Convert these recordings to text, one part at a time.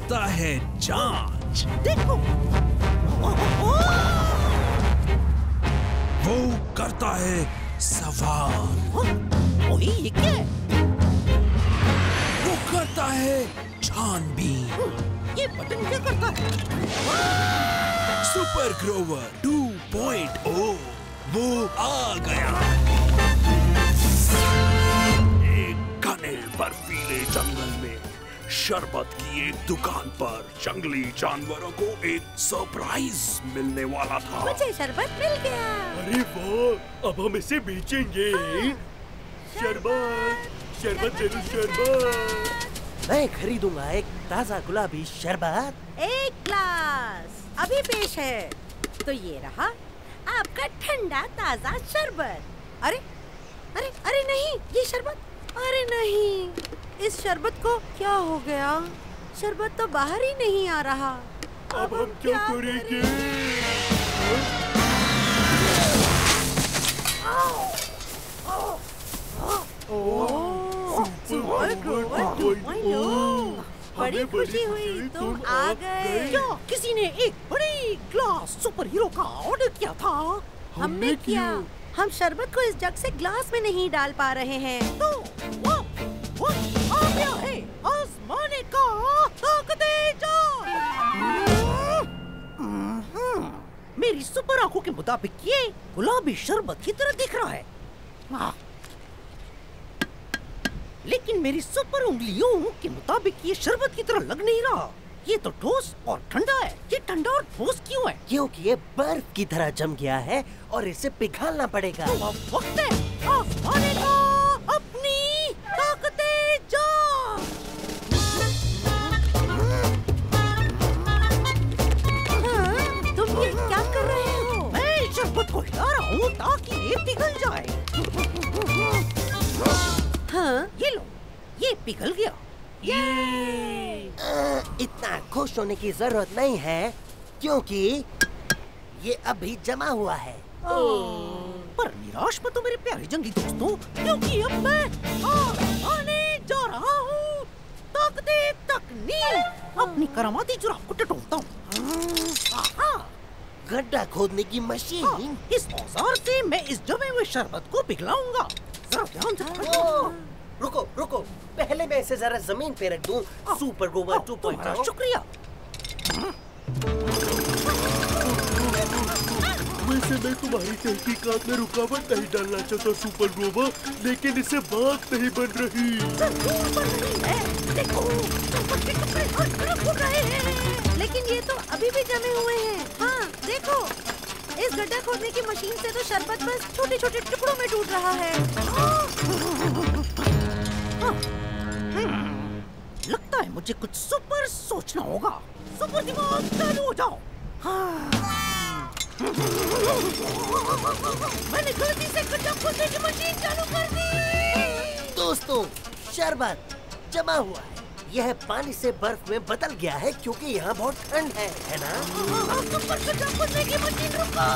करता है जाँच। देखो। वो करता है सवाल। ओए ये क्या वो करता है छानबीन। ये बटन क्या करता है? सुपर ग्रोवर 2.0 वो आ गया। एक घने बर्फीले जंगल में शरबत की एक दुकान पर जंगली जानवरों को एक सरप्राइज़ मिलने वाला था। मुझे शरबत मिल गया। अरे वाह अब हम इसे बेचेंगे। शरबत शरबत दे दो शरबत। मैं खरीदूँगा एक ताज़ा गुलाबी शरबत। एक ग्लास। अभी पेश है। तो ये रहा आपका ठंडा ताज़ा शरबत। अरे अरे अरे नहीं ये शरबत। अरे नहीं। इस शरबत को क्या हो गया? शरबत तो बाहर ही नहीं आ रहा। अब हम क्या करेंगे? सुपर ग्रोवर 2.0 बड़ी खुशी हुई। तुम आ गए। क्या किसी ने एक बड़ी ग्लास सुपर हीरो का ऑर्डर किया था हमने किया। हम शरबत को इस जग से ग्लास में नहीं डाल पा रहे हैं। तो आँखों के मुताबिक ये गुलाबी शरबत की तरह दिख रहा है। आ, लेकिन मेरी सुपर उंगलियों के मुताबिक ये शरबत की तरह लग नहीं रहा। ये तो ठोस और ठंडा है। ये ठंडा और ठोस क्यों है? क्योंकि ये बर्फ़ की तरह जम गया है और इसे पिघालना पड़ेगा। तो अब वक्त है। का ये पिघल गया। अ, इतना खुश होने की ज़रूरत नहीं है क्योंकि ये अभी जमा हुआ है। पर निराश मत हो मेरे प्यारे जंगली दोस्तों क्योंकि अब मैं आने जा रहा हूँ। ताकते तकनीक अपनी करामाती जुराब को टटोलता हूँ। गड्ढा खोदने की हाँ, मशीन इस औज़ार से मैं इस जमे हुए शरबत को पिघलाऊँगा। जरा ध्यान से रुको रुको। पहले मैं इसे जरा ज़मीन पे रख दूँ। सुपर गोबर तुम्हारा 2.0 शुक्रिया। वैसे मैं तुम्हारी तहकीकात में रुकावट नहीं डालना चाहता सुपर ग्लोबर लेकिन इसे बात नहीं बन रही। है। हैं। लेकिन ये तो अभी भी जमे हुए हैं। हाँ देखो। इस गड्ढा खोदने की मशीन से तो शरबत बस छोटे छोटे टुकड़ों में टूट रहा है। मुझे कुछ सुपर सोचना होगा। सुपर दिमाग चालू हो जाओ। हाँ। मैंने गलती से गड्ढा खोदने की मशीन चालू कर दी। दोस्तों शरबत जमा हुआ है। यह पानी से बर्फ़ में बदल गया है क्योंकि यहाँ बहुत ठंड है है ना? सुपर गड्ढा खोदने की मशीन रुको।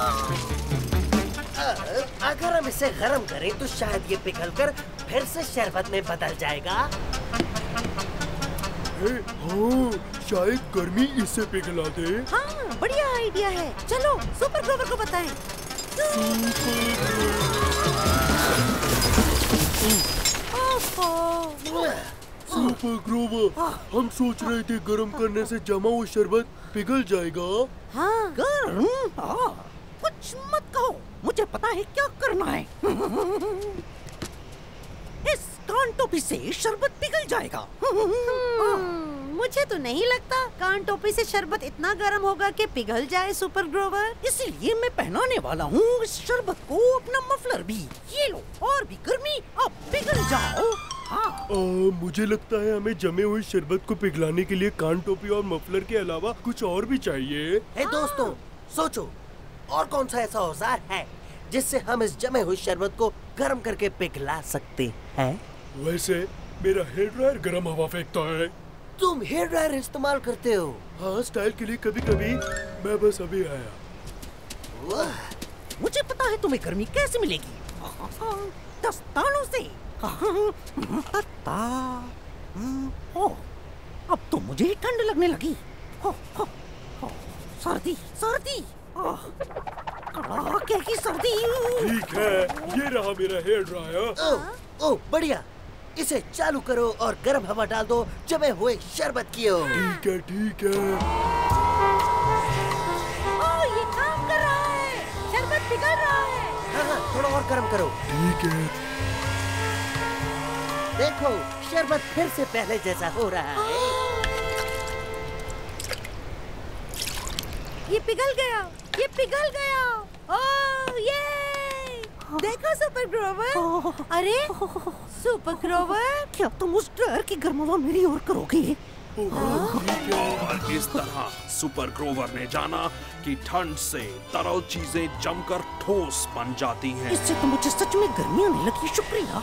अगर हम इसे गर्म करें तो शायद ये पिघलकर फिर से शरबत में बदल जाएगा। ए, हाँ शायद गर्मी इसे पिघला दे। हाँ बढ़िया आइडिया है। चलो सुपर ग्लोवर को बताएँ। सुपर ग्रोवर हम सोच रहे थे गर्म करने से जमा हुआ शरबत पिघल जाएगा। हाँ। गर्म? हाँ, कुछ मत कहो मुझे पता है क्या करना है। इस कान टोपी से शरबत पिघल जाएगा। हम्म, मुझे तो नहीं लगता। कान टोपी से शरबत इतना गर्म होगा कि पिघल जाए सुपर ग्रोवर। इसीलिए मैं पहनाने वाला हूँ इस शरबत को अपना मफलर भी। ये लो और भी गर्मी अब पिघल जाओ। हाँ। आ, मुझे लगता है हमें जमे हुए शरबत को पिघलाने के लिए कान टोपी और मफलर के अलावा कुछ और भी चाहिए। हे दोस्तों सोचो और कौन सा ऐसा औज़ार है जिससे हम इस जमे हुए शरबत को गर्म करके पिघला सकते हैं? वैसे मेरा हेयर ड्रायर गर्म हवा फेंकता है। तुम हेयर ड्रायर इस्तेमाल करते हो। हाँ स्टाइल के लिए कभी कभी मैं बस अभी आया। वाह, मुझे पता है तुम्हें गर्मी कैसे मिलेगी। दस्तानों से। ता- हम्म, ओह अब तो मुझे ही ठंड लगने लगी। हो, हो, हो, सर्दी सर्दी। कड़ाके की सर्दी। ठीक है ये रहा मेरा हेयर ड्रायर ओ ओ बढ़िया। इसे चालू करो और गर्म हवा डाल दो जमे हुए शरबत की ओर ठीक है ठीक है। ओ ये काम कर रहा है। शरबत पिघल रहा है। हाँ हाँ थोड़ा और गर्म करो। ठीक है। देखो शरबत फिर से पहले जैसा हो रहा है। ये पिघल गया ये पिघल गया। ओ देखो सुपर ग्रोवर अरे सुपर ग्रोवर क्या तुम उस ड्रायर की गर्मवा मेरी ओर करोगे? और इस तरह सुपर ग्रोवर ने जाना कि ठंड से तरल चीज़ें जमकर ठोस बन जाती हैं। इससे तो मुझे सच में गर्मी आने लगी शुक्रिया।